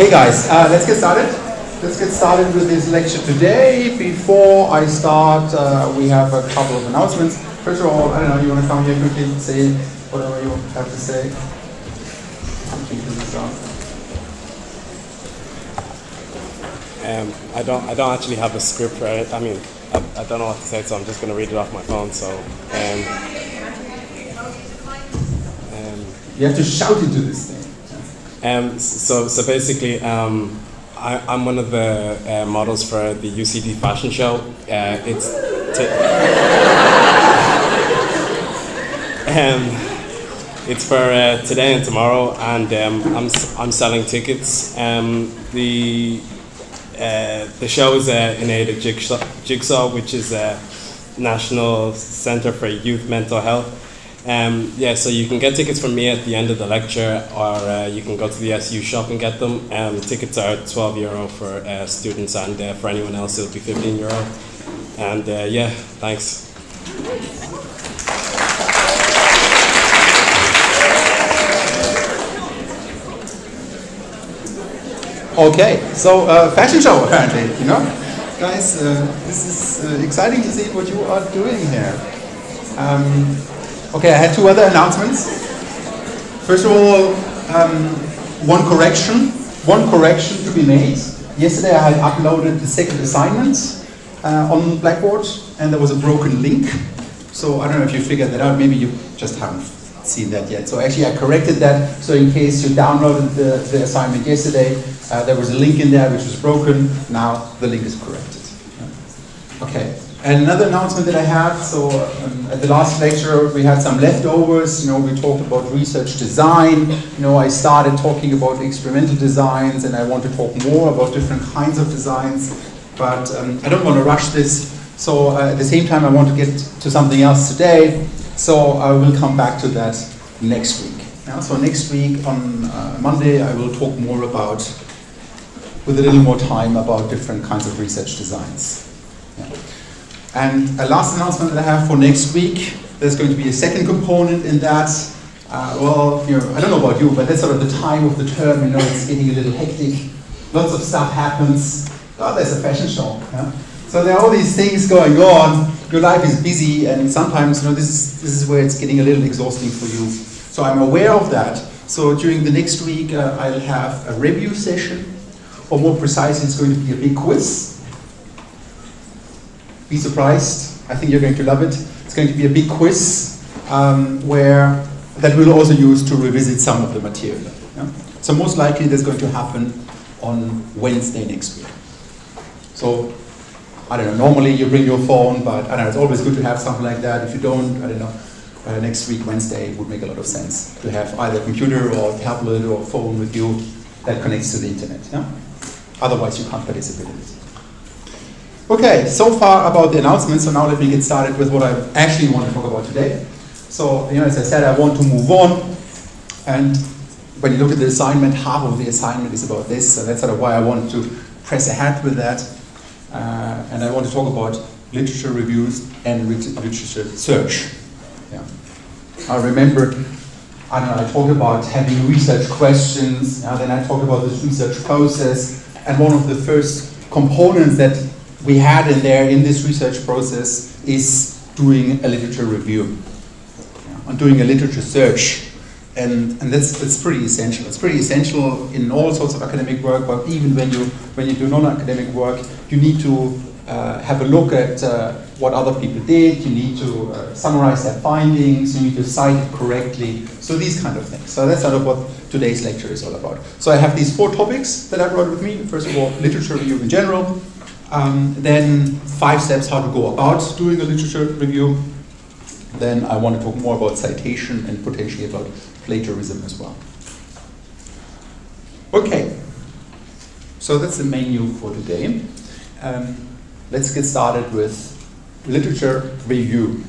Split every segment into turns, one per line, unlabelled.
Okay, guys, uh, let's get started. Let's get started with this lecture today. Before I start, uh, we have a couple of announcements. First of all, I don't know, you want to come here quickly and say whatever you have to say?
Um, I don't. I don't actually have a script right. I mean, I, I don't know what to say, so I'm just going to read it off my phone. So, um, um,
You have to shout into this thing.
Um, so, so basically, um, I, I'm one of the uh, models for the UCD fashion show. Uh, it's um, it's for uh, today and tomorrow, and um, I'm I'm selling tickets. Um, the uh, the show is uh, in aid of Jigsaw, Jigsaw, which is a national center for youth mental health. Um, yeah, so you can get tickets from me at the end of the lecture, or uh, you can go to the SU shop and get them. Um, tickets are 12 euro for uh, students, and uh, for anyone else, it'll be 15 euro. And uh, yeah, thanks.
Okay, so uh, fashion show apparently, you know, guys, uh, this is exciting to see what you are doing here. Um, okay, I had two other announcements. First of all, um, one correction, one correction to be made. Yesterday I had uploaded the second assignment uh, on Blackboard, and there was a broken link. So I don't know if you figured that out. Maybe you just haven't seen that yet. So actually, I corrected that. So in case you downloaded the, the assignment yesterday, uh, there was a link in there which was broken. Now the link is corrected. Okay. And another announcement that I have. So um, at the last lecture, we had some leftovers. You know, we talked about research design. You know, I started talking about experimental designs, and I want to talk more about different kinds of designs. But um, I don't want to rush this. So uh, at the same time, I want to get to something else today. So I will come back to that next week. So next week on uh, Monday, I will talk more about, with a little more time, about different kinds of research designs. Yeah. And a last announcement that I have for next week, there's going to be a second component in that. Uh, well, you know, I don't know about you, but that's sort of the time of the term, you know, it's getting a little hectic. Lots of stuff happens. Oh, there's a fashion show. Yeah? So there are all these things going on. Your life is busy, and sometimes, you know, this is, this is where it's getting a little exhausting for you. So I'm aware of that. So during the next week, uh, I'll have a review session, or more precisely, it's going to be a big quiz. Be surprised. I think you're going to love it. It's going to be a big quiz um, where that we'll also use to revisit some of the material. Yeah? So most likely that's going to happen on Wednesday next week. So I don't know, normally you bring your phone, but I don't know, it's always good to have something like that. If you don't, I don't know, uh, next week, Wednesday, would make a lot of sense to have either a computer or a tablet or phone with you that connects to the internet. Yeah? Otherwise, you can't participate in it. Okay, so far about the announcements, so now let me get started with what I actually want to talk about today. So, you know, as I said, I want to move on, and when you look at the assignment, half of the assignment is about this, so that's sort of why I want to press ahead with that. Uh, and I want to talk about literature reviews and literature search. Yeah. I remember, I don't know, I talked about having research questions, then I talked about this research process, and one of the first components that we had in there in this research process is doing a literature review, and doing a literature search. And, and that's, that's pretty essential. It's pretty essential in all sorts of academic work, but even when you, when you do non-academic work, you need to uh, have a look at uh, what other people did, you need to uh, summarize their findings, you need to cite it correctly, so these kind of things. So that's sort of what today's lecture is all about. So I have these four topics that I brought with me. First of all, literature review in general, um, then five steps how to go about doing a literature review, then I want to talk more about citation and potentially about plagiarism as well. Okay, so that's the menu for today. Um, let's get started with literature review.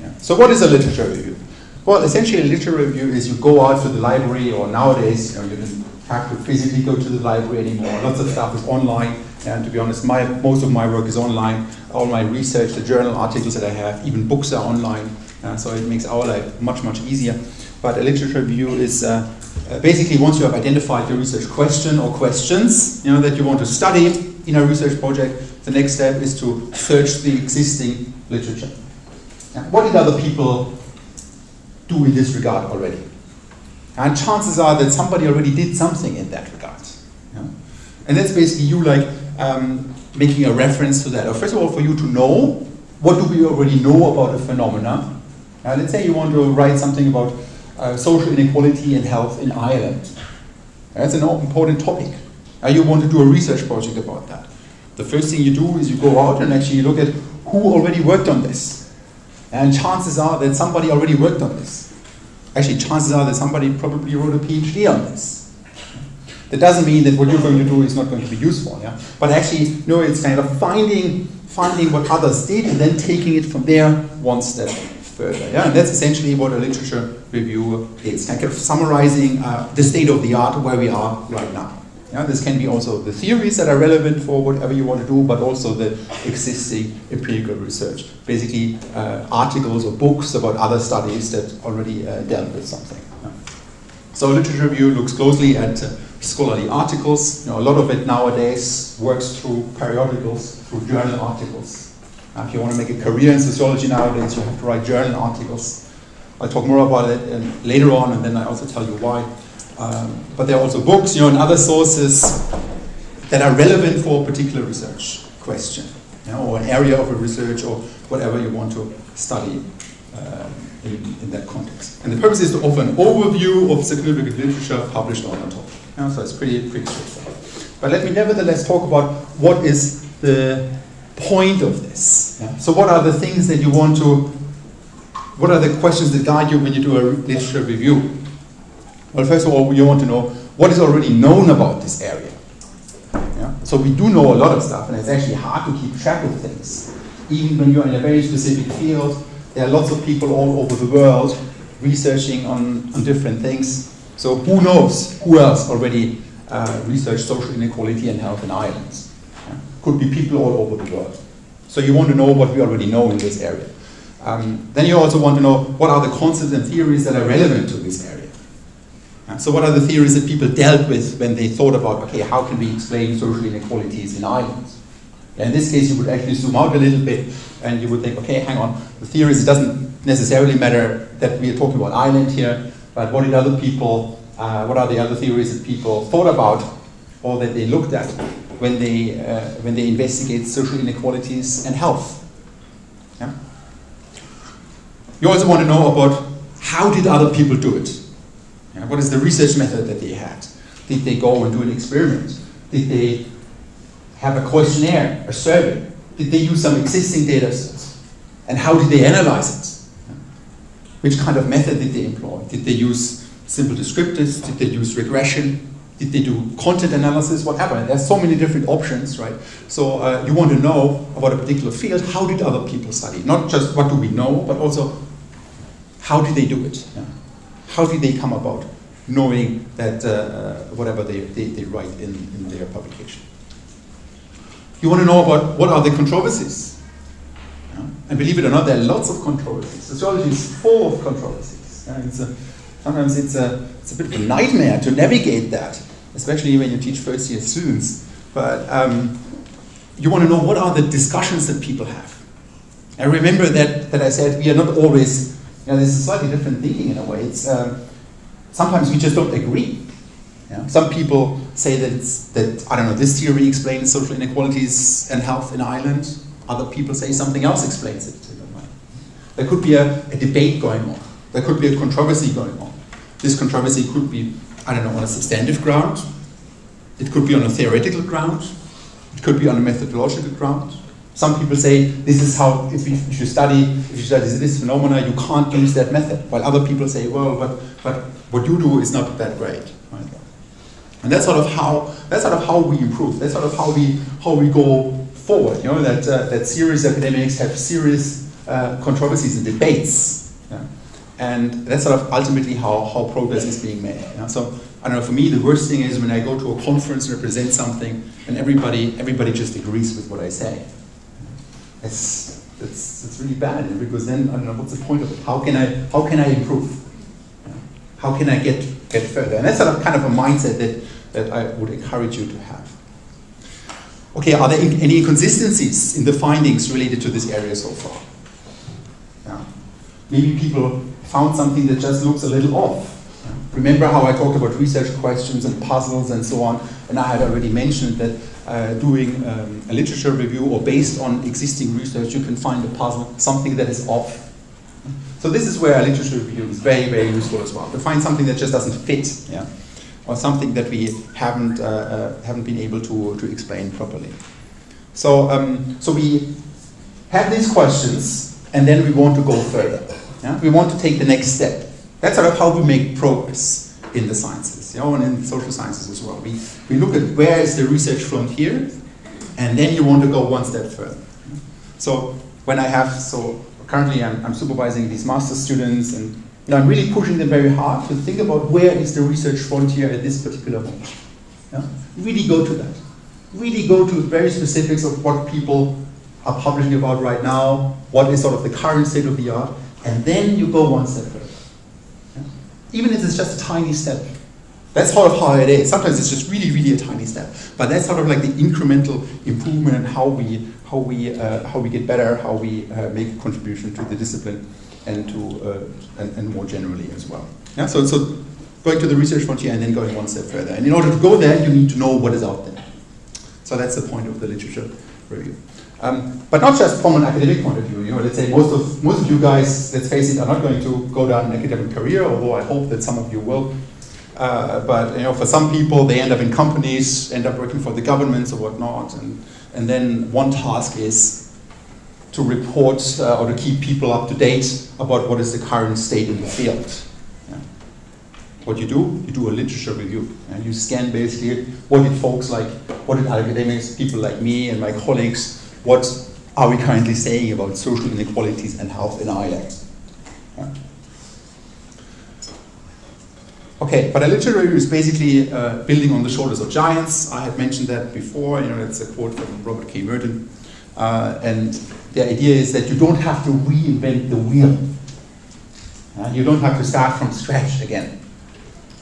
Yeah. So what is a literature review? Well, essentially a literature review is you go out to the library or nowadays, you know, you don't have to physically go to the library anymore. Lots of stuff is online. And to be honest, my, most of my work is online. All my research, the journal articles that I have, even books are online. Uh, so it makes our life much, much easier. But a literature review is uh, uh, basically, once you have identified your research question or questions, you know that you want to study in a research project, the next step is to search the existing literature. Now, what did other people do in this regard already? And chances are that somebody already did something in that regard. And that's basically you like um, making a reference to that. Or first of all, for you to know what do we already know about a phenomena. Uh, let's say you want to write something about uh, social inequality and health in Ireland. That's an important topic. Uh, you want to do a research project about that. The first thing you do is you go out and actually look at who already worked on this. And chances are that somebody already worked on this. Actually, chances are that somebody probably wrote a PhD on this. That doesn't mean that what you're going to do is not going to be useful, yeah? But actually, no, it's kind of finding, finding what others did and then taking it from there one step further, yeah? And that's essentially what a literature review is, kind of summarizing uh, the state of the art where we are right now. Yeah, this can be also the theories that are relevant for whatever you want to do, but also the existing empirical research. Basically, uh, articles or books about other studies that already uh, dealt with something. Yeah. So, literature review looks closely at uh, scholarly articles. You know, a lot of it nowadays works through periodicals, through journal articles. Uh, if you want to make a career in sociology nowadays, you have to write journal articles. I'll talk more about it um, later on, and then I also tell you why. Um, but there are also books, you know, and other sources that are relevant for a particular research question, you know, or an area of a research or whatever you want to study uh, in, in, that context. And the purpose is to offer an overview of significant literature published on the topic. You know, so it's pretty, pretty straightforward. But let me nevertheless talk about what is the point of this. Yeah? So what are the things that you want to, what are the questions that guide you when you do a literature review? Well, first of all, you want to know what is already known about this area. Yeah? So we do know a lot of stuff, and it's actually hard to keep track of things. Even when you're in a very specific field, there are lots of people all over the world researching on, on different things. So who knows who else already uh, researched social inequality and health in Ireland? Yeah? Could be people all over the world. So you want to know what we already know in this area. Um, then you also want to know what are the concepts and theories that are relevant to this area. So what are the theories that people dealt with when they thought about, okay, how can we explain social inequalities in Ireland? in this case, you would actually zoom out a little bit and you would think, okay, hang on, the theories, it doesn't necessarily matter that we are talking about Ireland here, but what did other people, uh, what are the other theories that people thought about or that they looked at when they, uh, when they investigate social inequalities and health? Yeah? You also want to know about how did other people do it? Yeah, what is the research method that they had? Did they go and do an experiment? Did they have a questionnaire, a survey? Did they use some existing data sets? And how did they analyze it? Which kind of method did they employ? Did they use simple descriptors? Did they use regression? Did they do content analysis? Whatever. There's so many different options, right? So uh, you want to know about a particular field. How did other people study? Not just what do we know, but also how did they do it? Yeah? how did they come about knowing that uh, uh, whatever they, they, they write in, in their publication? You want to know about what are the controversies? Yeah? And believe it or not, there are lots of controversies. Sociology is full of controversies. Yeah? It's a, sometimes it's a, it's a bit of a nightmare to navigate that, especially when you teach first year students. But um, you want to know what are the discussions that people have. And remember that, that I said we are not always you know, there's a slightly different thinking in a way. It's, um, sometimes we just don't agree. Some people say that, that, I don't know, this theory explains social inequalities and health in Ireland. Other people say something else explains it. to them. There could be a, a debate going on. There could be a controversy going on. This controversy could be, I don't know, on a substantive ground. It could be on a theoretical ground. It could be on a methodological ground. Some people say this is how, if you, if you study, if you study this phenomena, you can't use that method. While other people say, well, but, but what you do is not that great. Right? And that's sort of how that's sort of how we improve. That's sort of how we how we go forward. You know that uh, that serious academics have serious uh, controversies and debates, yeah? and that's sort of ultimately how, how progress is being made. Yeah? So I don't know. For me, the worst thing is when I go to a conference and present something, and everybody everybody just agrees with what I say it's, it's, it's really bad because then I don't know what's the point of it. How can I how can I improve? How can I get get further. And that's sort of kind of a mindset that, that I would encourage you to have. Okay, are there any inconsistencies in the findings related to this area so far? Yeah. Maybe people found something that just looks a little off. Remember how I talked about research questions and puzzles and so on, and I had already mentioned that uh, doing um, a literature review or based on existing research, you can find a puzzle, something that is off. So this is where a literature review is very, very useful as well, to find something that just doesn't fit. Yeah? Or something that we haven't, uh, uh, haven't been able to, to explain properly. So, um, so we have these questions, and then we want to go further. Yeah? We want to take the next step. That's sort of how we make progress in the sciences, you know, and in social sciences as well. We, we look at where is the research frontier, and then you want to go one step further. So when I have, so currently I'm, I'm supervising these master students, and and I'm really pushing them very hard to think about where is the research frontier at this particular moment. Yeah? Really go to that. Really go to very specifics of what people are publishing about right now, what is sort of the current state of the art, and then you go one step further. Yeah? Even if it's just a tiny step. That's sort of how it is. Sometimes it's just really, really a tiny step. But that's sort of like the incremental improvement in how we, how we, uh, how we get better, how we uh, make a contribution to the discipline and to uh, and, and, more generally as well. Yeah, so so going to the research frontier and then going one step further. And in order to go there, you need to know what is out there. So that's the point of the literature review. Um, but not just from an academic point of view. You know, let's say most of most of you guys, let's face it, are not going to go down an academic career. Although I hope that some of you will. Uh, but you know, for some people, they end up in companies, end up working for the governments or whatnot, and and then one task is to report uh, or to keep people up to date about what is the current state in the field. Yeah. What you do, you do a literature review. And you scan basically what did folks like, what did academics, people like me and my colleagues, what are we currently saying about social inequalities and health in Ireland? Okay, but a literature review is basically uh, building on the shoulders of giants. I had mentioned that before, you know, it's a quote from Robert K. Merton. Uh, and the idea is that you don't have to reinvent the wheel. Uh, you don't have to start from scratch again.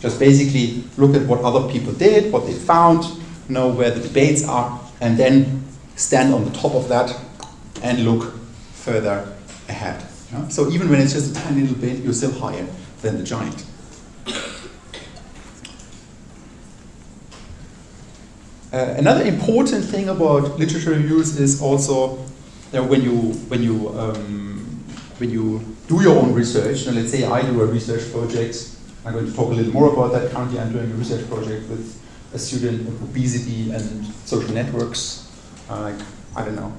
Just basically look at what other people did, what they found, know where the debates are, and then stand on the top of that and look further ahead. So even when it's just a tiny little bit, you're still higher than the giant. Uh, another important thing about literature reviews is also that when you when you um, when you do your own research. And let's say I do a research project. I'm going to talk a little more about that. Currently, I'm doing a research project with a student of obesity and social networks. Uh, like I don't know,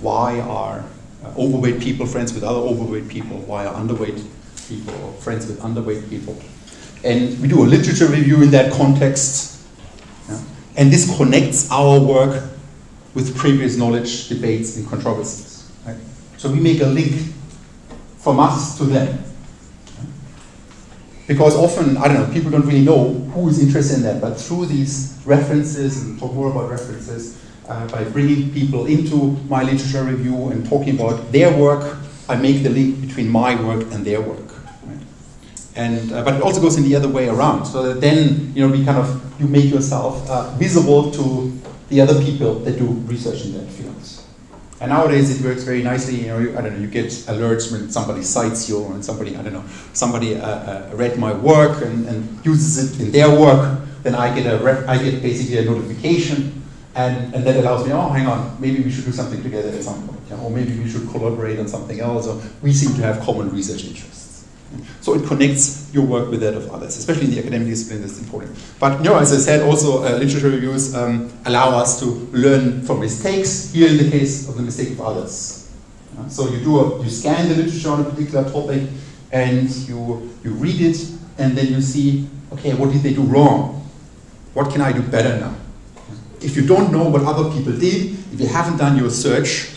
why are uh, overweight people friends with other overweight people? Why are underweight people friends with underweight people? And we do a literature review in that context and this connects our work with previous knowledge, debates, and controversies. Right? So we make a link from us to them. Because often, I don't know, people don't really know who is interested in that, but through these references, and talk more about references, uh, by bringing people into my literature review and talking about their work, I make the link between my work and their work. And, uh, but it also goes in the other way around, so that then you know we kind of you make yourself uh, visible to the other people that do research in that field. And nowadays it works very nicely. You know, you, I don't know, you get alerts when somebody cites you, and somebody I don't know, somebody uh, uh, read my work and, and, uses it in their work. Then I get a I get basically a notification, and, and that allows me, oh, hang on, maybe we should do something together at some point, or maybe we should collaborate on something else, or we seem to have common research interests. So it connects your work with that of others, especially in the academic discipline, that's important. But you know, as I said, also uh, literature reviews um, allow us to learn from mistakes, here in the case of the mistake of others. Uh, so you do a, you scan the literature on a particular topic, and you, you read it, and then you see, okay, what did they do wrong? What can I do better now? If you don't know what other people did, if you haven't done your search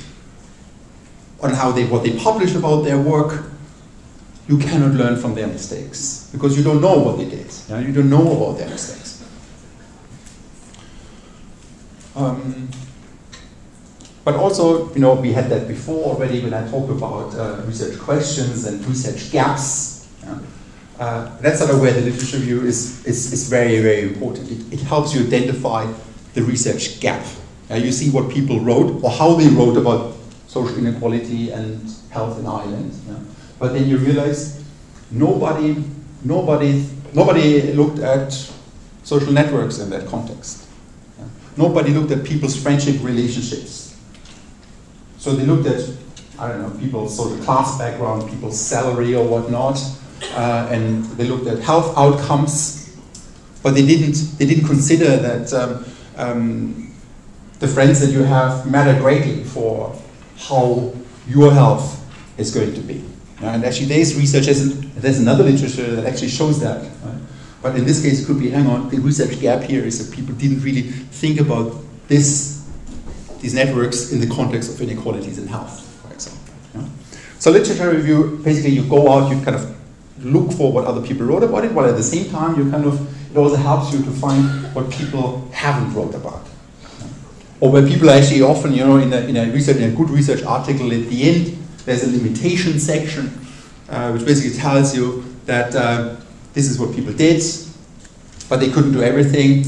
on how they, what they published about their work, you cannot learn from their mistakes because you don't know what they did. Yeah? You don't know about their mistakes. Um, but also, you know, we had that before already when I talked about uh, research questions and research gaps. Yeah? uh, that's of where the literature review is, is, is very, very important. It, it helps you identify the research gap. You see what people wrote or how they wrote about social inequality and health in Ireland. Yeah? But then you realize nobody, nobody, nobody looked at social networks in that context. Nobody looked at people's friendship relationships. So they looked at, I don't know, people's social class background, people's salary or whatnot, uh, and they looked at health outcomes, but they didn't, they didn't consider that um, um, the friends that you have matter greatly for how your health is going to be. Uh, and actually, there's research, there's another literature that actually shows that. Right? But in this case, it could be, hang on, the research gap here is that people didn't really think about this, these networks in the context of inequalities in health, for example. Yeah? So literature review, basically you go out, you kind of look for what other people wrote about it, while at the same time you kind of, it also helps you to find what people haven't wrote about. Or where people actually often, you know, in a, in a research, in a good research article at the end, there's a limitation section, uh, which basically tells you that uh, this is what people did, but they couldn't do everything.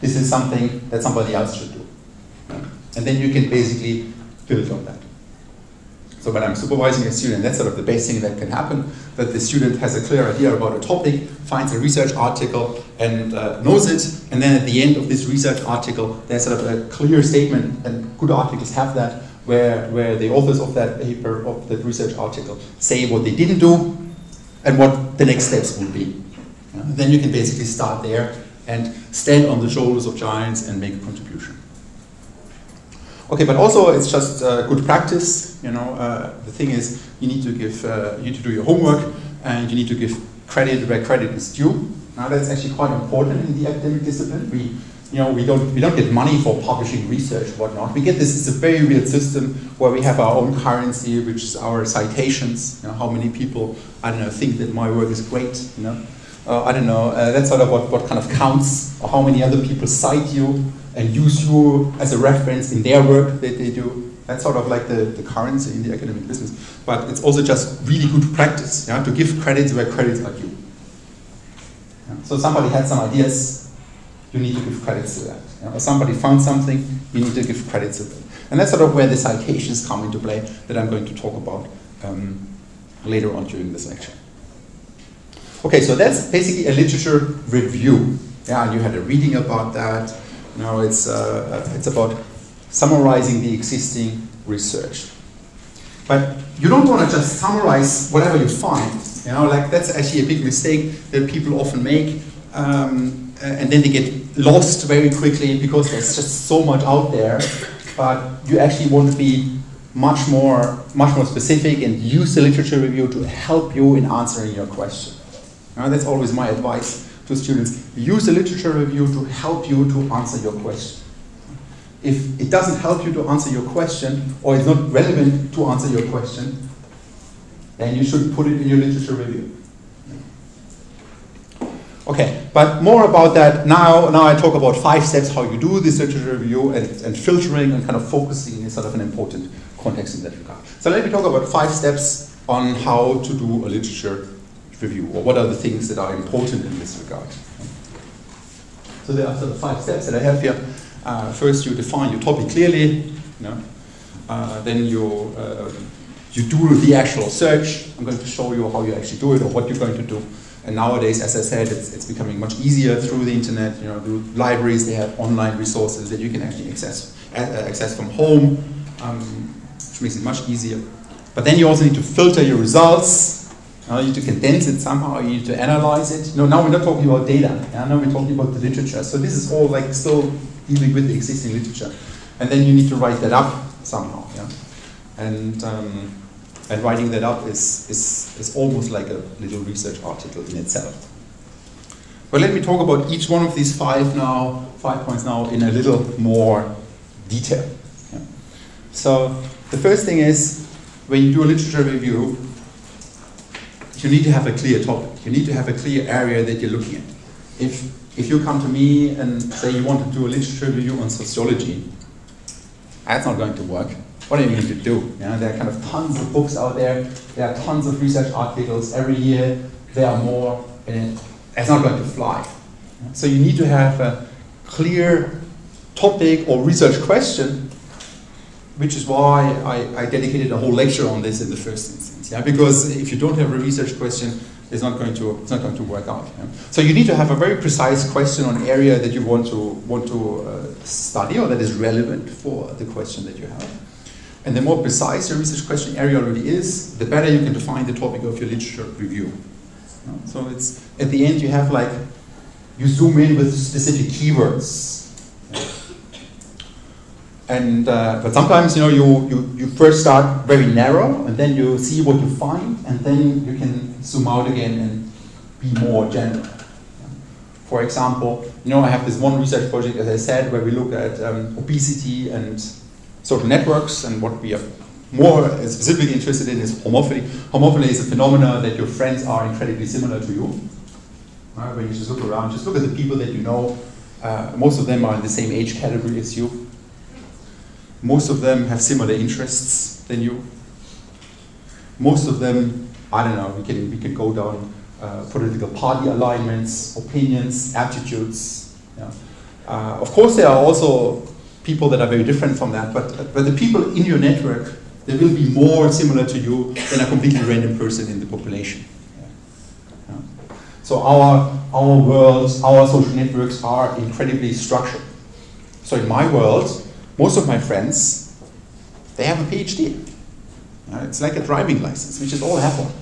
This is something that somebody else should do. And then you can basically build on that. So when I'm supervising a student, that's sort of the best thing that can happen, that the student has a clear idea about a topic, finds a research article and uh, knows it, and then at the end of this research article, there's sort of a clear statement, and good articles have that, where, where the authors of that paper, of that research article, say what they didn't do and what the next steps will be. Then you can basically start there and stand on the shoulders of giants and make a contribution. Okay, but also it's just uh, good practice. You know, uh, the thing is you need to give, uh, you need to do your homework, and you need to give credit where credit is due. Now that's actually quite important in the academic discipline. We, you know, we don't we don't get money for publishing research, whatnot. We get this. It's a very weird system where we have our own currency, which is our citations. You know, how many people I don't know think that my work is great. You know, uh, I don't know. Uh, that's sort of what what kind of counts, or how many other people cite you and use you as a reference in their work that they do. That's sort of like the, the currency in the academic business. But it's also just really good practice yeah, to give credits where credits are due. Yeah. So somebody had some ideas, you need to give credits to that. Yeah. Or somebody found something, you need to give credits to them. And that's sort of where the citations come into play that I'm going to talk about um, later on during this lecture. Okay, so that's basically a literature review. Yeah, you had a reading about that. Now it's, uh, it's about summarizing the existing research. But you don't want to just summarize whatever you find. You know, like that's actually a big mistake that people often make, um, and then they get lost very quickly because there's just so much out there. But you actually want to be much more, much more specific and use the literature review to help you in answering your question. Now, that's always my advice to students. Use the literature review to help you to answer your question. If it doesn't help you to answer your question, or it's not relevant to answer your question, then you should put it in your literature review. Okay, but more about that now. Now I talk about five steps how you do this literature review and, and filtering and kind of focusing is sort of an important context in that regard. So let me talk about five steps on how to do a literature review, or what are the things that are important in this regard. So there are sort of five steps that I have here. Uh, first, you define your topic clearly. You know? Uh, then you uh, you do the actual search. I'm going to show you how you actually do it or what you're going to do. And nowadays, as I said, it's, it's becoming much easier through the internet. You know, the libraries they have online resources that you can actually access access from home, um, which makes it much easier. But then you also need to filter your results uh, you need to condense it somehow, you need to analyze it. No, now we're not talking about data, yeah? now we're talking about the literature. So this is all like still dealing with the existing literature. And then you need to write that up somehow. Yeah? And, um, and writing that up is, is, is almost like a little research article in itself. But let me talk about each one of these five now, five points now in a little more detail. Yeah? So the first thing is, when you do a literature review, you need to have a clear topic. You need to have a clear area that you're looking at. If, if you come to me and say you want to do a literature review on sociology, that's not going to work. What do you going to do? You know, there are kind of tons of books out there. There are tons of research articles every year. There are more, and it's not going to fly. So you need to have a clear topic or research question, which is why I, I dedicated a whole lecture on this in the first instance. Yeah? Because if you don't have a research question, it's not going to, it's not going to work out. Yeah? So you need to have a very precise question on area that you want to, want to uh, study or that is relevant for the question that you have. And the more precise your research question area already is, the better you can define the topic of your literature review. So it's, at the end you have like, you zoom in with specific keywords. And, uh, but sometimes, you know, you, you, you first start very narrow, and then you see what you find, and then you can zoom out again and be more general. For example, you know, I have this one research project, as I said, where we look at um, obesity and social networks, and what we are more specifically interested in is homophily. Homophily is a phenomenon that your friends are incredibly similar to you. Right? When you just look around, just look at the people that you know. Uh, most of them are in the same age category as you. Most of them have similar interests than you. Most of them, I don't know, we can, we can go down uh, political party alignments, opinions, attitudes. Yeah. Uh, of course, there are also people that are very different from that, but, but the people in your network, they will be more similar to you than a completely random person in the population. So our, our worlds, our social networks are incredibly structured. So in my world, most of my friends, they have a PhD. It's like a driving license, which is all I have one.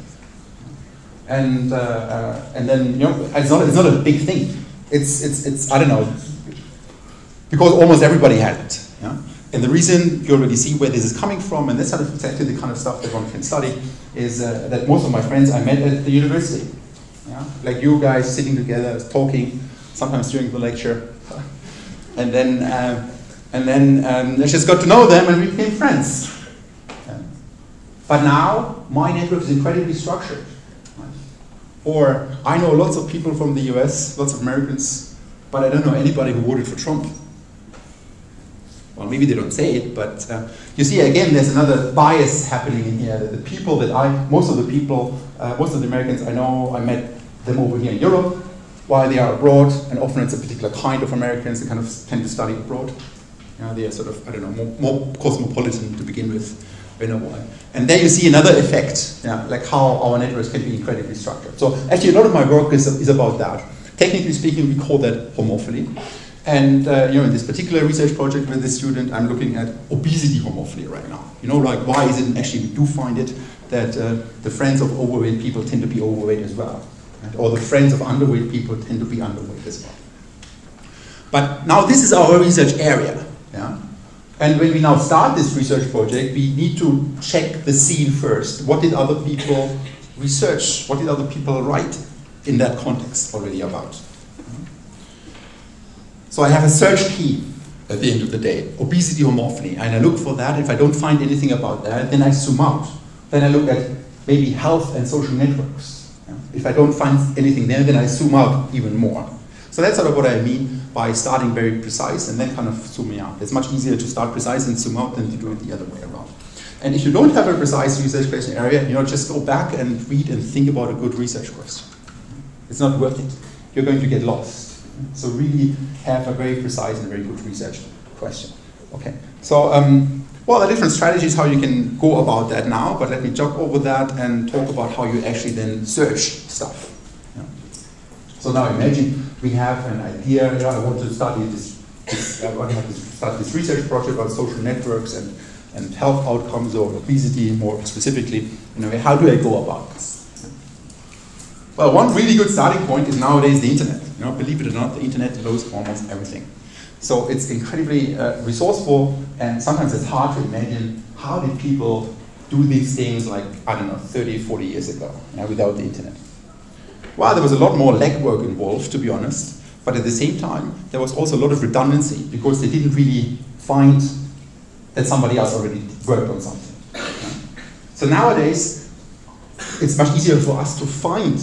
And, uh, uh, and then, you know, it's not, it's not a big thing. It's, it's, it's, I don't know, because almost everybody had it. Yeah? And the reason you already see where this is coming from, and that's of exactly the kind of stuff that one can study, is uh, that most of my friends I met at the university. Yeah? Like you guys sitting together, talking, sometimes during the lecture. and then, uh, and then um, I just got to know them and we became friends. But now, my network is incredibly structured. Right? Or I know lots of people from the US, lots of Americans, but I don't know anybody who voted for Trump. Well, maybe they don't say it, but uh, you see, again, there's another bias happening in here. The people that I, most of the people, uh, most of the Americans I know, I met them over here in Europe while they are abroad, and often it's a particular kind of Americans that kind of tend to study abroad. You know, they are sort of, I don't know, more, more cosmopolitan to begin with. You know why. And there you see another effect, you know, like how our networks can be incredibly structured. So actually, a lot of my work is, is about that. Technically speaking, we call that homophily. And uh, you know, in this particular research project with this student, I'm looking at obesity homophily right now. You know, like why is it actually we do find it that uh, the friends of overweight people tend to be overweight as well, right? or the friends of underweight people tend to be underweight as well. But now this is our research area, yeah. And when we now start this research project, we need to check the scene first. What did other people research? What did other people write in that context already about? So I have a search key at the end of the day, obesity homophily, and I look for that. If I don't find anything about that, then I zoom out. Then I look at maybe health and social networks. If I don't find anything there, then I zoom out even more. So that's sort of what I mean by starting very precise and then kind of zooming out. It's much easier to start precise and zoom out than to do it the other way around. And if you don't have a precise research question area, you know, just go back and read and think about a good research question. It's not worth it. You're going to get lost. So really have a very precise and very good research question. Okay, so um, well, the different strategies how you can go about that now, but let me jump over that and talk about how you actually then search stuff. Yeah. So now imagine we have an idea, I want to study this, this I want to start this research project about social networks and, and health outcomes or obesity more specifically. You know, how do I go about this? Well, one really good starting point is nowadays the internet. You know, believe it or not, the internet knows almost everything. So it's incredibly uh, resourceful, and sometimes it's hard to imagine how did people do these things like, I don't know, 30, 40 years ago you know, without the internet. Well, there was a lot more legwork involved, to be honest, but at the same time, there was also a lot of redundancy because they didn't really find that somebody else already worked on something. So nowadays, it's much easier for us to find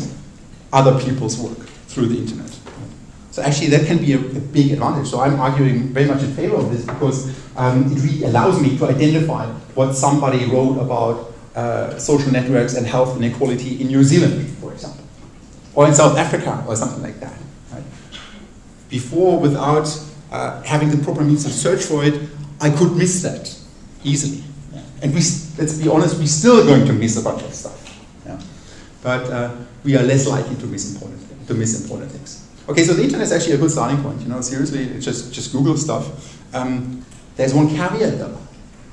other people's work through the internet. So actually that can be a, a big advantage. So I'm arguing very much in favor of this because um, it really allows me to identify what somebody wrote about uh, social networks and health inequality in New Zealand, for example. or in South Africa, or something like that. Right? Before, without uh, having the proper means to search for it, I could miss that easily. Yeah. And we, let's be honest, we're still going to miss a bunch of stuff. Yeah. But uh, we are less likely to miss important, to miss important things. Okay, so the internet is actually a good starting point. You know, seriously, just just Google stuff. Um, there's one caveat though.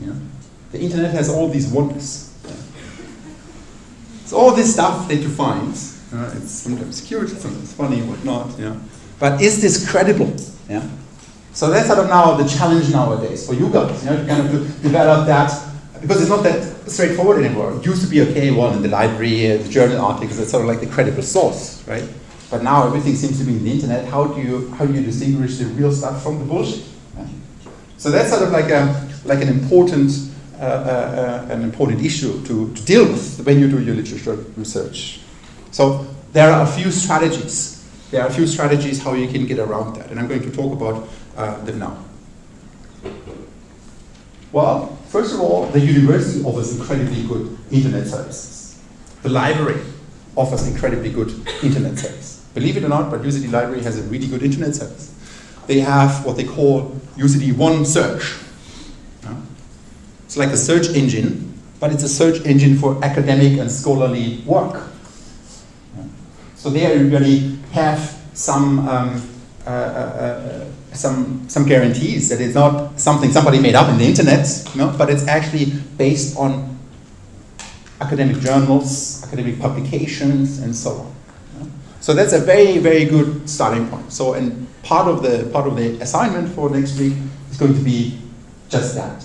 You know, the internet has all these wonders. It's all this stuff that you find. It's sometimes cute, sometimes funny, whatnot. Yeah. But is this credible? Yeah. So that's sort of now the challenge nowadays for you guys. You know, to kind of develop that because it's not that straightforward anymore. It used to be okay, well, in the library, the journal articles, it's sort of like the credible source, right? But now everything seems to be in the internet. How do you how do you distinguish the real stuff from the bullshit? So that's sort of like a like an important uh, uh, uh, an important issue to, to deal with when you do your literature research. So there are a few strategies. There are a few strategies how you can get around that, and I'm going to talk about uh, them now. Well, first of all, the university offers incredibly good internet services. The library offers incredibly good internet service. Believe it or not, but UCD Library has a really good internet service. They have what they call UCD One Search. It's like a search engine, but it's a search engine for academic and scholarly work. So there you really have some um, uh, uh, uh, some some guarantees that it's not something somebody made up in the internet, you know, but it's actually based on academic journals, academic publications, and so on. So that's a very, very good starting point. So, and part of the part of the assignment for next week is going to be just that.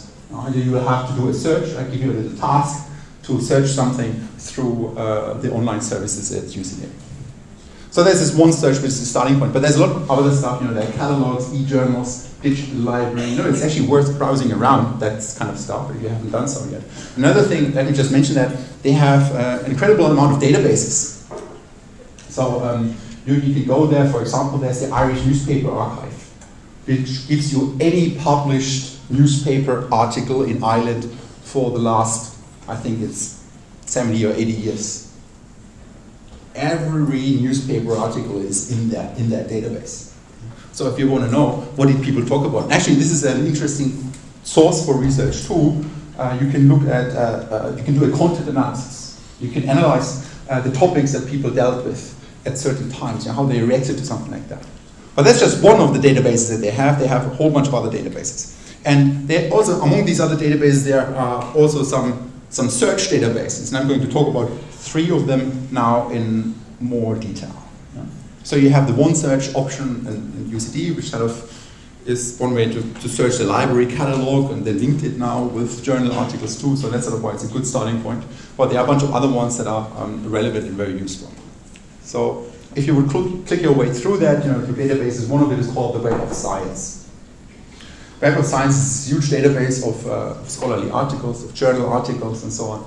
You will have to do a search. I give you a little task to search something through uh, the online services at UCLA. So there's this one search which is the starting point, but there's a lot of other stuff. You know, there are catalogs, e-journals, digital library. You know, it's actually worth browsing around that kind of stuff if you haven't done so yet. Another thing, let me just mention that they have uh, an incredible amount of databases. So um, you, you can go there, for example, there's the Irish Newspaper Archive, which gives you any published newspaper article in Ireland for the last, I think it's 70 or 80 years. Every newspaper article is in that, in that database. So if you want to know what did people talk about, actually this is an interesting source for research too. Uh, you can look at, uh, uh, you can do a content analysis. You can analyze uh, the topics that people dealt with at certain times, you know, how they reacted to something like that. But that's just one of the databases that they have. They have a whole bunch of other databases. And they also, among these other databases, there are also some, some search databases. And I'm going to talk about three of them now in more detail. So you have the one search option in, in UCD, which kind of is one way to, to search the library catalog, and they linked it now with journal articles too, so that's sort of why it's a good starting point. But there are a bunch of other ones that are um, relevant and very useful. So if you would cl click your way through that, you know, through databases, one of it is called the Web of Science. Web of Science is a huge database of, uh, scholarly articles, of journal articles, and so on.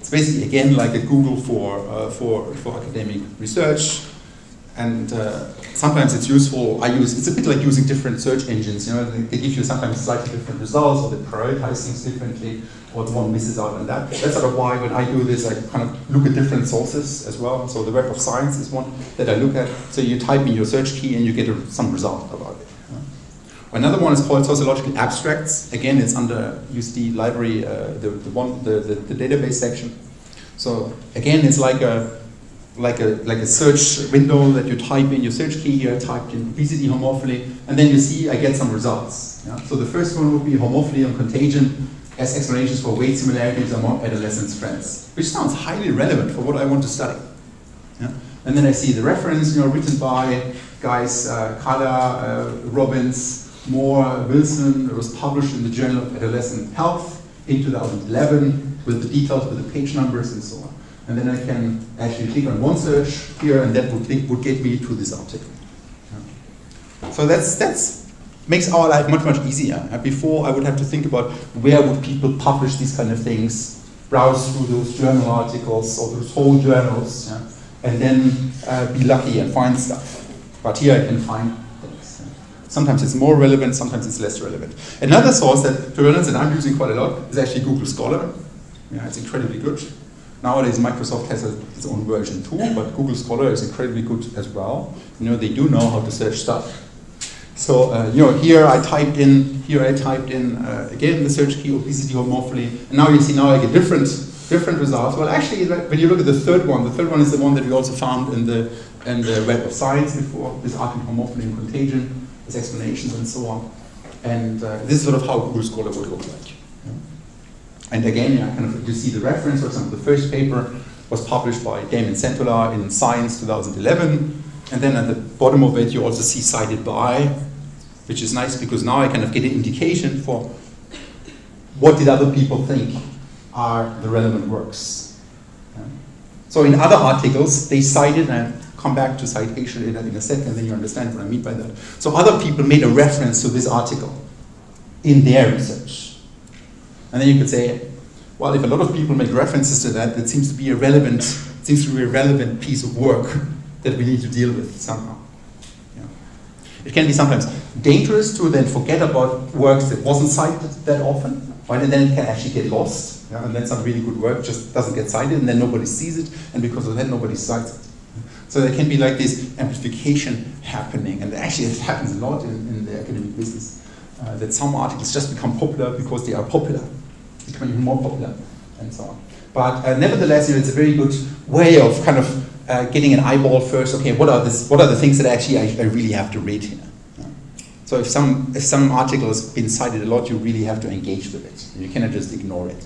It's basically, again, like a Google for, uh, for, for academic research. And uh, sometimes it's useful, I use, it's a bit like using different search engines, you know, they, they give you sometimes slightly different results, or they prioritize things differently what one misses out on that. That's sort of why when I do this, I kind of look at different sources as well. So the Web of Science is one that I look at. So you type in your search key and you get a, some result about it. Another one is called sociological abstracts. Again, it's under UCD library, uh, the, the, one, the, the, the database section. So again, it's like a like a like a search window that you type in your search key here, typed in obesity homophily, and then you see I get some results. Yeah? So the first one would be homophily and contagion as explanations for weight similarities among adolescents' friends, which sounds highly relevant for what I want to study. Yeah? And then I see the reference, you know, written by guys uh, Kala, uh, Robins, Mohr, Wilson. It was published in the Journal of Adolescent Health in 2011 with the details, with the page numbers and so on. And then I can actually click on one search here, and that would, would get me to this article. Yeah. So that's that's makes our life much, much easier. Before, I would have to think about where would people publish these kind of things, browse through those journal articles or those whole journals, yeah, and then uh, be lucky and find stuff. But here I can find things. Sometimes it's more relevant, sometimes it's less relevant. Another source that, to be honest, that I'm using quite a lot is actually Google Scholar. Yeah, it's incredibly good. Nowadays, Microsoft has a, its own version too, but Google Scholar is incredibly good as well. You know, they do know how to search stuff. So, uh, you know, here I typed in, here I typed in, uh, again, the search key obesity homophily, and now you see now I get different, different results. Well, actually, when you look at the third one, the third one is the one that we also found in the, in the Web of Science before, this arcing homophily and contagion, its explanations and so on. And uh, this is sort of how Google Scholar would look like. And again, you, kind of, you see the reference, for example, the first paper was published by Damon Centola in Science 2011. And then at the bottom of it, you also see cited by, which is nice because now I kind of get an indication for what did other people think are the relevant works. So in other articles, they cited, and I'll come back to citation in in a second, then you understand what I mean by that. So other people made a reference to this article in their research. And then you could say, well, if a lot of people make references to that, that seems to be a relevant, seems to be a relevant piece of work that we need to deal with somehow. Yeah. It can be sometimes dangerous to then forget about works that wasn't cited that often, right? And then it can actually get lost. Yeah? And then some really good work just doesn't get cited, and then nobody sees it, and because of that, nobody cites it. So there can be like this amplification happening, and actually it happens a lot in, in the academic business. Uh, that some articles just become popular because they are popular becoming even more popular, and so on. But uh, nevertheless, you know, it's a very good way of kind of uh, getting an eyeball first. Okay, what are this? What are the things that actually I, I really have to read here? So if some if some article has been cited a lot, you really have to engage with it. You cannot just ignore it.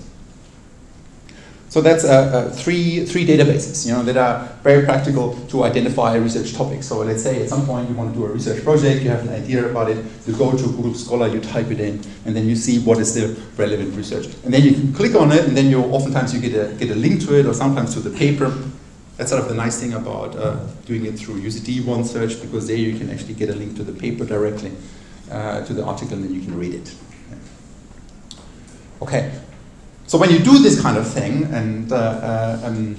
So that's uh, three, three databases you know, that are very practical to identify research topics. So let's say at some point you want to do a research project, you have an idea about it, you go to Google Scholar, you type it in, and then you see what is the relevant research. And then you can click on it, and then you oftentimes you get a, get a link to it, or sometimes to the paper. That's sort of the nice thing about uh, doing it through UCD OneSearch, because there you can actually get a link to the paper directly, uh, to the article, and then you can read it. Okay, so when you do this kind of thing, and uh, uh, um,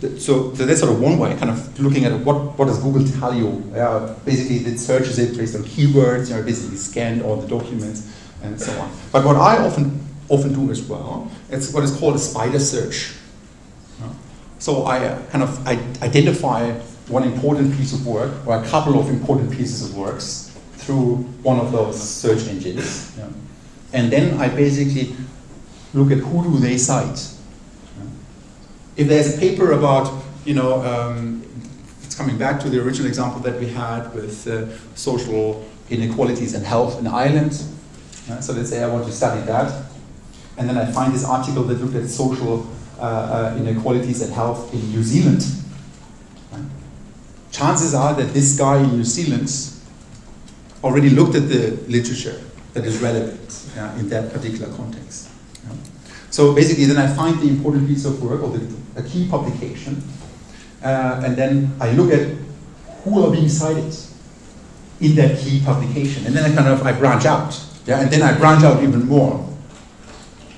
so, so, that's sort of one way, kind of looking at what, what does Google tell you? Uh, basically, it searches it based on keywords, you know, basically scanned all the documents and so on. But what I often often do as well, it's what is called a spider search. So I uh, kind of I identify one important piece of work or a couple of important pieces of works through one of those search engines. Yeah. And then I basically look at who do they cite. If there's a paper about, you know, um, it's coming back to the original example that we had with uh, social inequalities and health in Ireland. Uh, so let's say I want to study that, and then I find this article that looked at social uh, uh inequalities and health in New Zealand. Chances are that this guy in New Zealand already looked at the literature that is relevant in that particular context. So basically, then I find the important piece of work or the, a key publication, uh, and then I look at who are being cited in that key publication, and then I kind of I branch out, yeah, and then I branch out even more,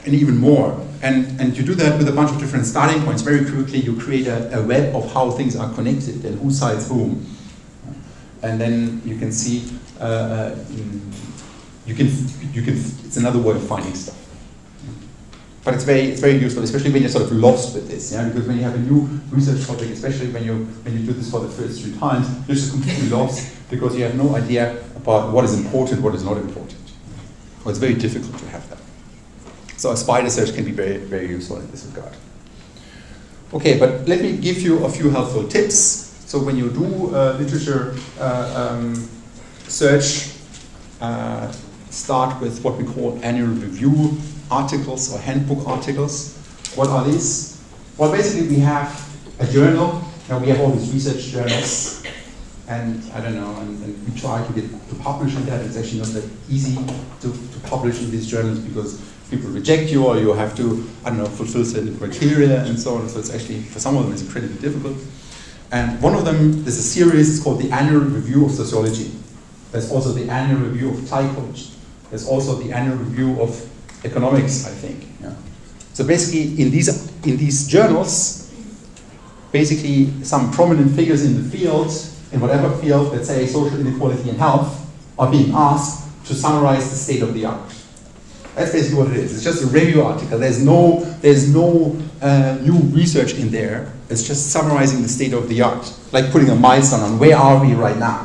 and even more, and and you do that with a bunch of different starting points. Very quickly, you create a, a web of how things are connected and who cites whom, and then you can see uh, uh, you can you can it's another way of finding stuff but it's very it's very useful, especially when you're sort of lost with this, yeah. Because when you have a new research topic, especially when you when you do this for the first three times, you're just completely lost because you have no idea about what is important, what is not important. Well, it's very difficult to have that. So a spider search can be very very useful in this regard. Okay, but let me give you a few helpful tips. So when you do uh, literature uh, um, search, uh, start with what we call annual review articles or handbook articles. What are these? Well, basically, we have a journal. Now we have all these research journals, and I don't know, and, and we try to get to publish in that. It's actually not that easy to, to publish in these journals because people reject you, or you have to, I don't know, fulfill certain criteria and so on. So it's actually for some of them it's incredibly difficult. And one of them, there's a series. It's called the Annual Review of Sociology. There's also the Annual Review of Psychology. There's also the Annual Review of economics, I think. Yeah. So basically, in these in these journals, basically some prominent figures in the field, in whatever field, let's say social inequality and health, are being asked to summarize the state of the art. That's basically what it is. It's just a review article. There's no, there's no uh, new research in there. It's just summarizing the state of the art, like putting a milestone on where are we right now.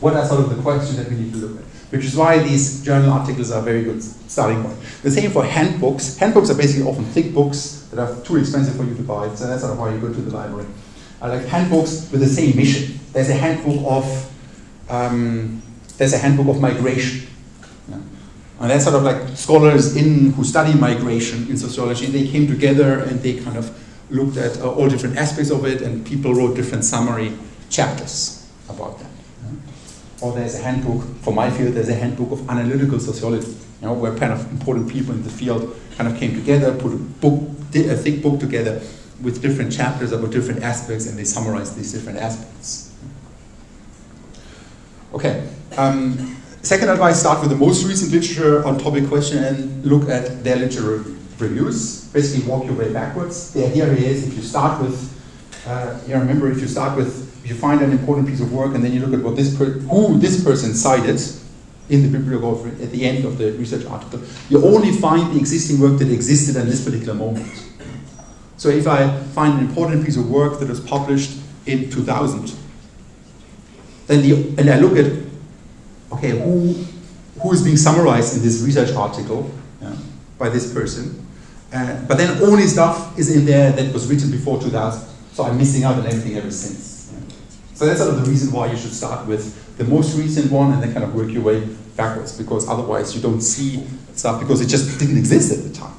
What are sort of the questions that we need to look at? Which is why these journal articles are a very good starting point. The same for handbooks. Handbooks are basically often thick books that are too expensive for you to buy, so that's sort of why you go to the library. I like handbooks with the same mission. There's a handbook of um, there's a handbook of migration. Yeah. And that's sort of like scholars in who study migration in sociology. They came together and they kind of looked at uh, all different aspects of it, and people wrote different summary chapters about that. Or there's a handbook for my field. There's a handbook of analytical sociology, you know, where kind of important people in the field kind of came together, put a book, a thick book together with different chapters about different aspects, and they summarize these different aspects. Okay. Um, second advice, start with the most recent literature on topic question and look at their literature reviews. Basically walk your way backwards. The idea is if you start with, uh, you remember if you start with, you find an important piece of work and then you look at what this who this person cited in the bibliography at the end of the research article, you only find the existing work that existed at this particular moment. So if I find an important piece of work that was published in 2000, then the, and I look at, okay, who, who is being summarized in this research article yeah, by this person, uh, but then only stuff is in there that was written before 2000. So I'm missing out on everything ever since. So that's sort of the reason why you should start with the most recent one and then kind of work your way backwards, because otherwise you don't see stuff because it just didn't exist at the time.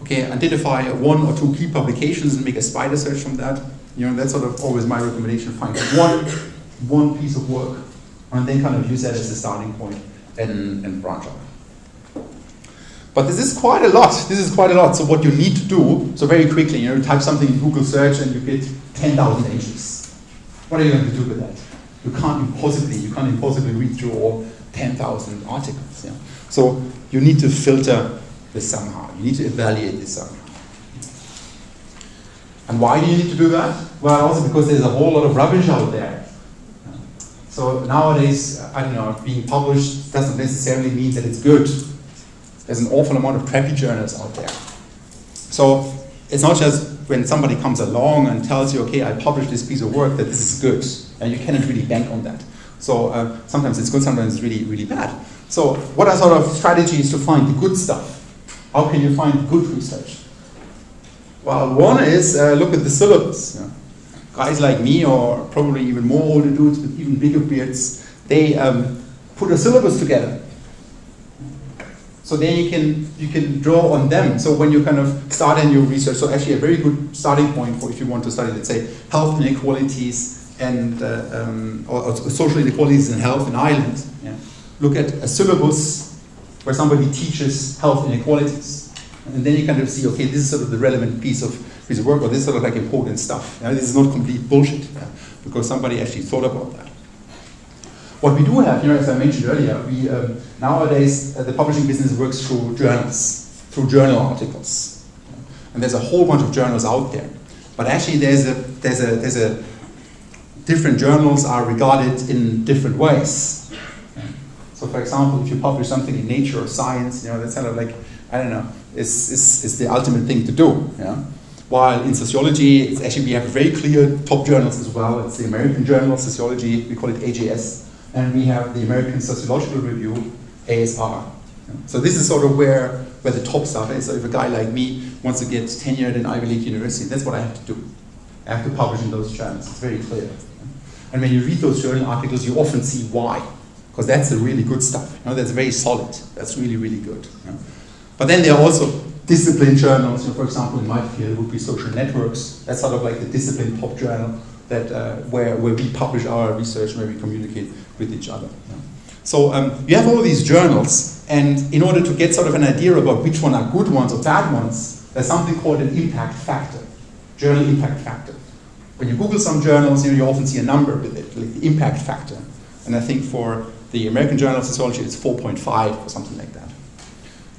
Okay, identify one or two key publications and make a spider search from that. You know, that's sort of always my recommendation. Find one one piece of work and then kind of use that as a starting point and, and branch out. But this is quite a lot. This is quite a lot. So what you need to do, so very quickly, you know, type something in Google search and you get 10,000 entries. What are you going to do with that? You can't impossibly, you can't impossibly read through all 10,000 articles. Yeah? So you need to filter this somehow. You need to evaluate this somehow. And why do you need to do that? Well, also because there's a whole lot of rubbish out there. So nowadays, uh, I don't know, being published doesn't necessarily mean that it's good. There's an awful amount of crappy journals out there. So it's not just when somebody comes along and tells you, okay, I published this piece of work, that this is good. And you cannot really bank on that. So uh, sometimes it's good, sometimes it's really, really bad. So what are sort of strategies to find the good stuff? How can you find good research? Well, one is uh, look at the syllabus. Yeah guys like me, or probably even more older dudes with even bigger beards, they um, put a syllabus together. So then you can you can draw on them. So when you kind of start in your research, so actually a very good starting point for if you want to study, let's say, health inequalities and uh, um, or, or, social inequalities in health in Ireland. Yeah. Look at a syllabus where somebody teaches health inequalities, and then you kind of see, okay, this is sort of the relevant piece of piece of work, or this sort of like important stuff. Yeah, this is not complete bullshit, yeah, because somebody actually thought about that. What we do have here, as I mentioned earlier, we um, nowadays uh, the publishing business works through journals, through journal articles, and there's a whole bunch of journals out there. But actually, there's a there's a there's a different journals are regarded in different ways. So, for example, if you publish something in Nature or Science, you know that's kind of like I don't know, is is is the ultimate thing to do. Yeah. While in sociology, it's actually we have very clear top journals as well. It's the American Journal of Sociology, we call it AJS, and we have the American Sociological Review, ASR. So this is sort of where, where the top stuff is. So if a guy like me wants to get tenured in Ivy League University, that's what I have to do. I have to publish in those journals. It's very clear. And when you read those journal articles, you often see why, because that's the really good stuff. You know, that's very solid. That's really, really good. But then there are also discipline journals, you know, for example, in my field would be social networks. That's sort of like the discipline pop journal that uh, where, where we publish our research, where we communicate with each other. Yeah. So um, you have all these journals, and in order to get sort of an idea about which one are good ones or bad ones, there's something called an impact factor, journal impact factor. When you Google some journals, you, know, you often see a number with it, like the impact factor. And I think for the American Journal of Sociology, it's 4.5 or something like that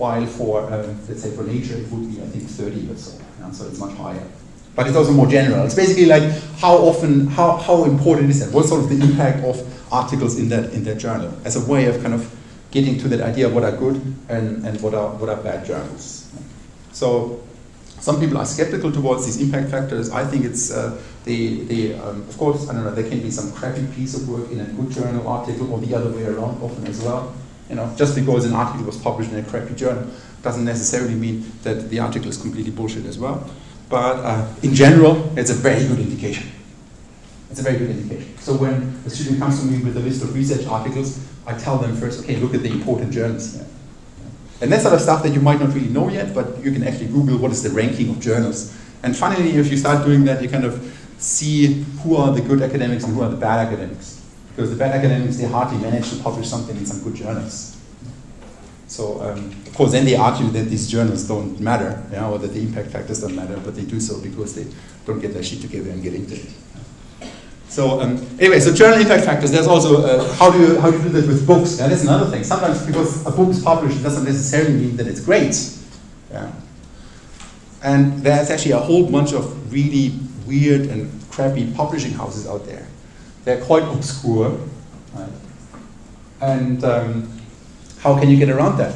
while for, um, let's say, for nature, it would be, I think, 30 or so. Yeah, so it's much higher. But it's also more general. It's basically like how often, how, how important is that? What's sort of the impact of articles in that, in that journal as a way of kind of getting to that idea of what are good and, and what, are, what are bad journals. So some people are skeptical towards these impact factors. I think it's uh, the, the um, of course, I don't know, there can be some crappy piece of work in a good journal article or the other way around often as well. You know, just because an article was published in a crappy journal doesn't necessarily mean that the article is completely bullshit as well. But uh, in general, it's a very good indication. It's a very good indication. So when a student comes to me with a list of research articles, I tell them first, okay, look at the important journals. Yeah. And that's sort of stuff that you might not really know yet, but you can actually Google what is the ranking of journals. And finally, if you start doing that, you kind of see who are the good academics and who are the bad academics. Because the bad academics, they hardly manage to publish something in some good journals. So, um, of course, then they argue that these journals don't matter, yeah, or that the impact factors don't matter, but they do so because they don't get their shit together and get into it. So um, anyway, so journal impact factors. There's also uh, how do you how do you do that with books? Yeah, that's another thing. Sometimes because a book is published doesn't necessarily mean that it's great. Yeah. And there's actually a whole bunch of really weird and crappy publishing houses out there. They're quite obscure. Right? And um, how can you get around that?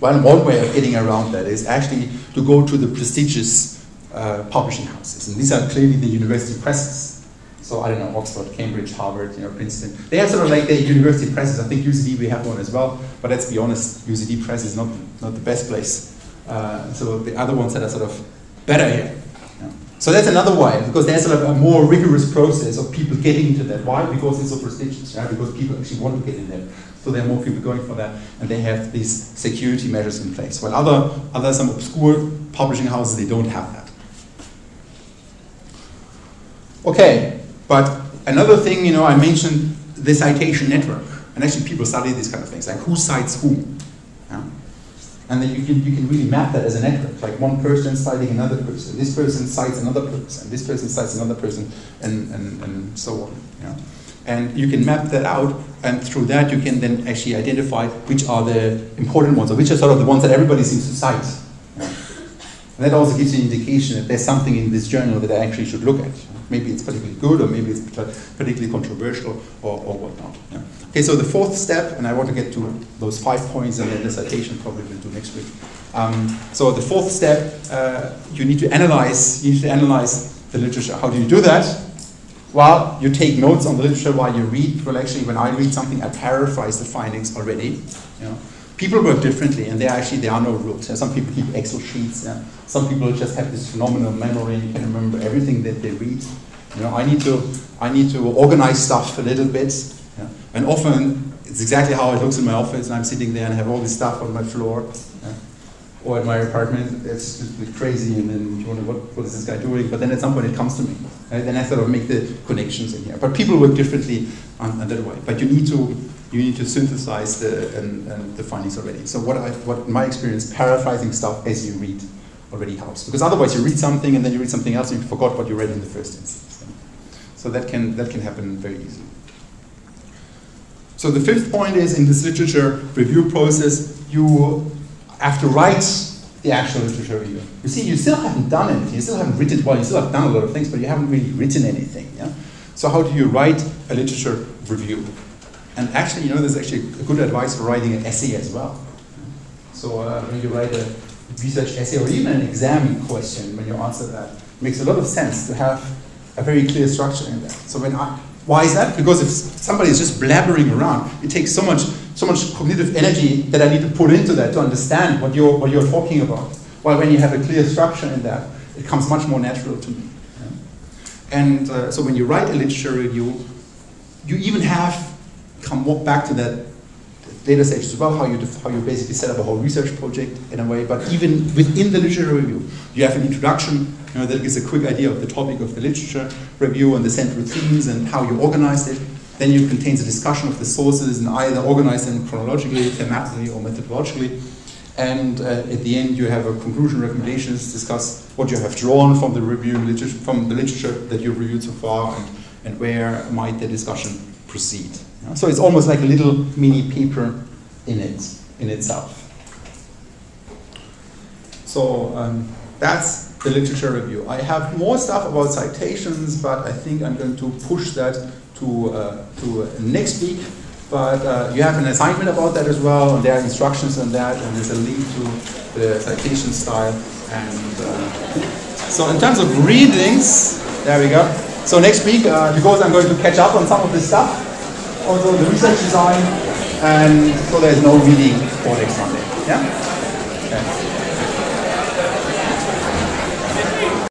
Well, one way of getting around that is actually to go to the prestigious uh, publishing houses. And these are clearly the university presses. So I don't know, Oxford, Cambridge, Harvard, you know, Princeton. They have sort of like their university presses. I think UCD, we have one as well. But let's be honest, UCD press is not, not the best place. Uh, so the other ones that are sort of better here. So that's another way, because there's sort of a more rigorous process of people getting into that. Why? Because it's so prestigious, yeah? because people actually want to get in there. So there are more people going for that, and they have these security measures in place. While other, other some obscure publishing houses, they don't have that. Okay, but another thing, you know, I mentioned the citation network. And actually people study these kind of things, like who cites who. Yeah? And then you can, you can really map that as a network, like one person citing another person, this person cites another person, this person cites another person, and, and, and so on. Yeah? And you can map that out, and through that you can then actually identify which are the important ones, or which are sort of the ones that everybody seems to cite. And that also gives you an indication that there's something in this journal that I actually should look at. Maybe it's particularly good, or maybe it's particularly controversial, or, or whatnot. Yeah. Okay, so the fourth step, and I want to get to those five points and then the citation probably we'll do next week. Um, so the fourth step, uh, you need to analyze. You need to analyze the literature. How do you do that? Well, you take notes on the literature while you read. Well, actually, when I read something, I paraphrase the findings already. You know? People work differently, and there actually there are no rules. Some people keep Excel sheets. Yeah? Some people just have this phenomenal memory and can remember everything that they read. You know, I need to I need to organize stuff a little bit, yeah? and often it's exactly how it looks in my office, and I'm sitting there and I have all this stuff on my floor. Or at my apartment, it's just crazy, and then you wonder what, what is this guy doing? But then at some point it comes to me, right? then I sort of make the connections in here. But people work differently on, on that way. But you need to you need to synthesize the, and, and the findings already. So what, I, what my experience, paraphrasing stuff as you read already helps. Because otherwise you read something and then you read something else and you forgot what you read in the first instance. So that can, that can happen very easily. So the fifth point is in this literature review process, you to write the actual literature review. You see, you still haven't done anything. You still haven't written, well, you still have done a lot of things, but you haven't really written anything. Yeah? So how do you write a literature review? And actually, you know, there's actually a good advice for writing an essay as well. So uh, when you write a research essay or even an exam question, when you answer that, it makes a lot of sense to have a very clear structure in that. So when I, why is that? Because if somebody is just blabbering around, it takes so much, so much cognitive energy that I need to put into that to understand what you're, what you're talking about. While when you have a clear structure in that, it comes much more natural to me. Yeah? And uh, so when you write a literature review, you even have come walk back to that data stage as well, how you, how you basically set up a whole research project in a way, but even within the literature review, you have an introduction you know, that gives a quick idea of the topic of the literature review and the central themes and how you organize it. Then you contains a discussion of the sources and either organize them chronologically, thematically, or methodologically. And uh, at the end, you have a conclusion, recommendations, discuss what you have drawn from the review, from the literature that you've reviewed so far, and, and where might the discussion proceed. So it's almost like a little mini paper in it, in itself. So um, that's the literature review. I have more stuff about citations, but I think I'm going to push that to, uh, to uh, next week. but uh, you have an assignment about that as well, and there are instructions on that, and there's a link to the citation style. And uh, so, in terms of readings, there we go. So next week, uh, because I'm going to catch up on some of this stuff, also the research design, and so there's no reading for next Monday. Yeah. Okay.